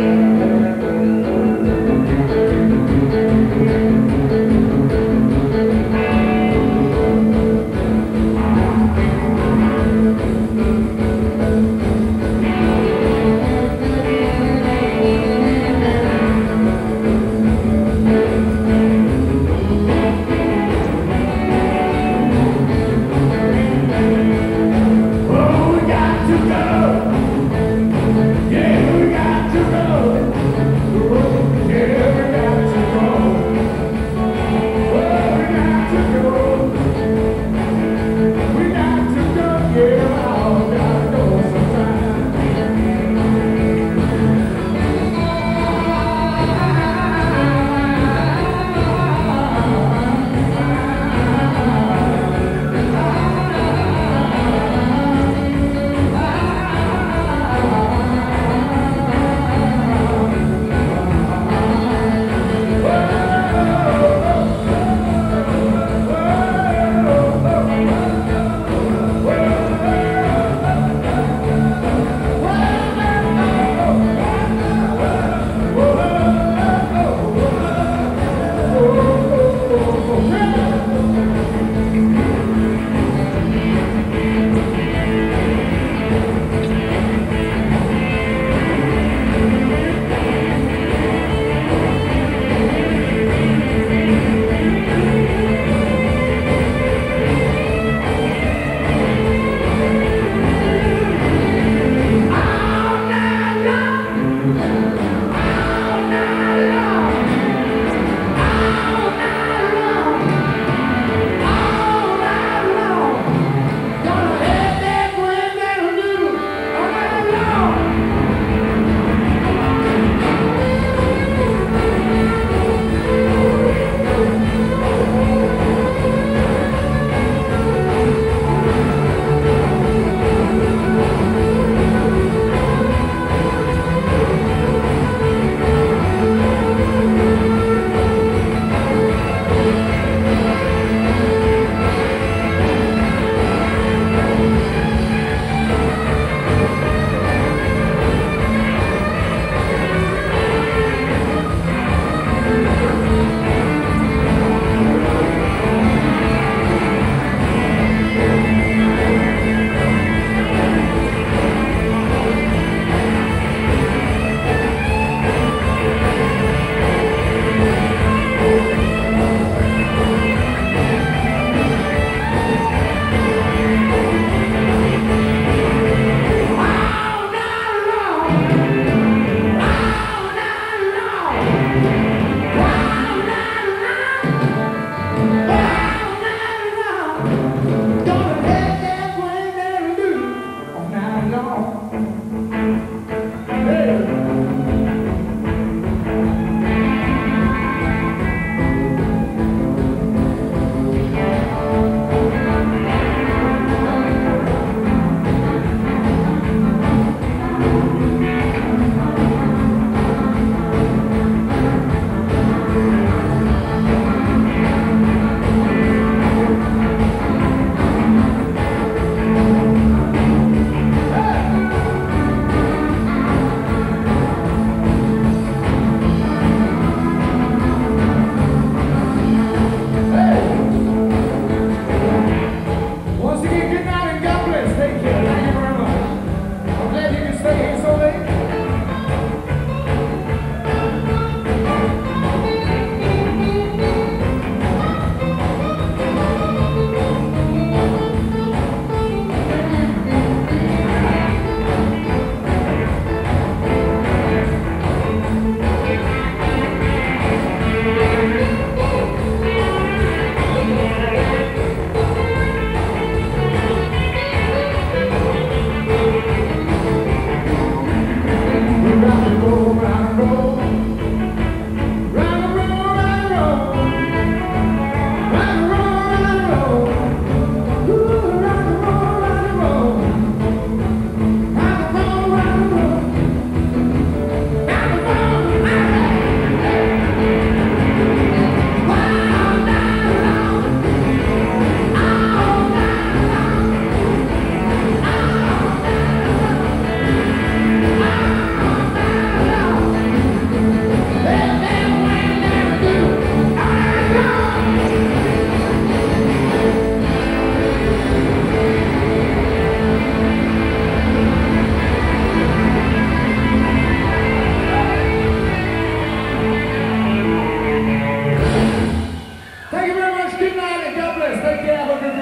Thank No. good night and God bless. Take care. Have a good.